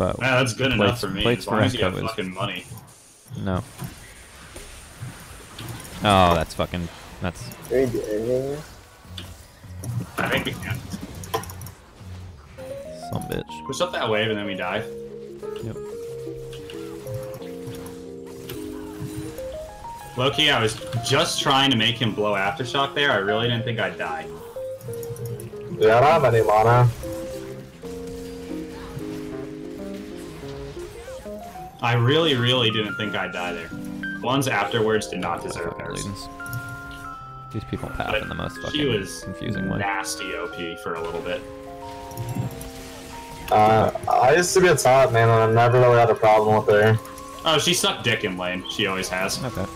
bow. Yeah, that's good enough for me. plates As long as you have fucking money. No. Oh, that's fucking. That's. Are we doing anything? I think we can. Some bitch. Push up that wave and then we die. Yep. Loki, I was just trying to make him blow aftershock there. I really didn't think I'd die. Yeah, I don't have any mana. I really, really didn't think I'd die there. Ones afterwards did not deserve Fucking theirs. These people path But in the most she fucking was confusing way. nasty OP for a little bit. Uh, I used to be a top man, and I never really had a problem with her. Oh, she sucked dick in lane. She always has. Okay.